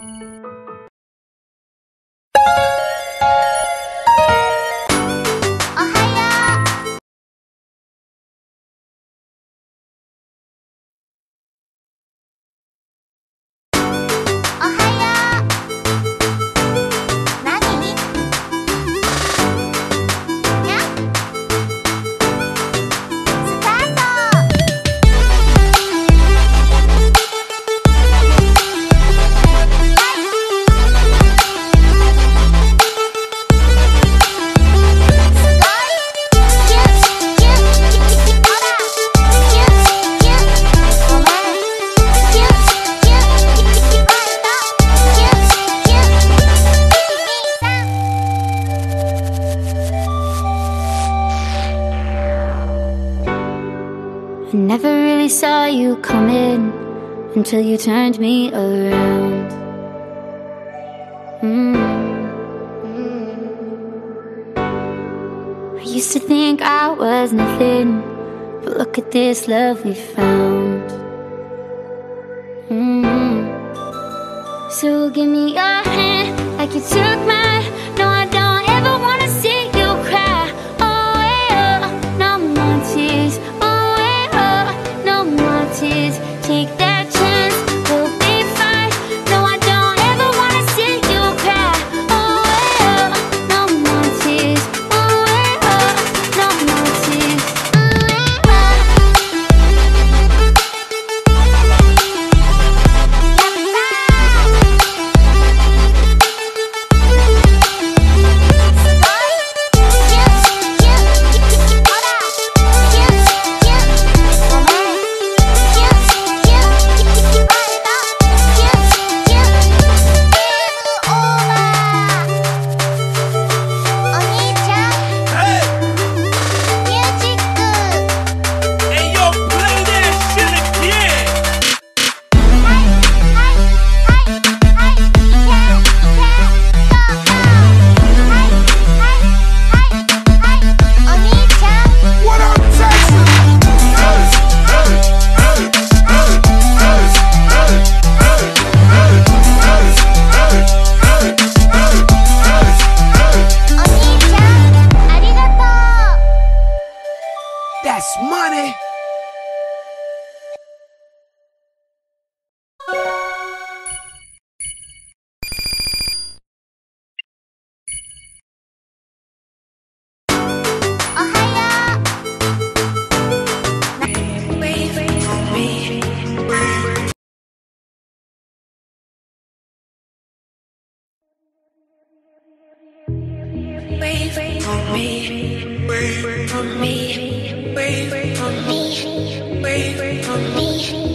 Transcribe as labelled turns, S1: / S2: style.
S1: Música until you turned me around. Mm. I used to think I was nothing, but look at this love we found. Mm. So give me your hand like you took Thank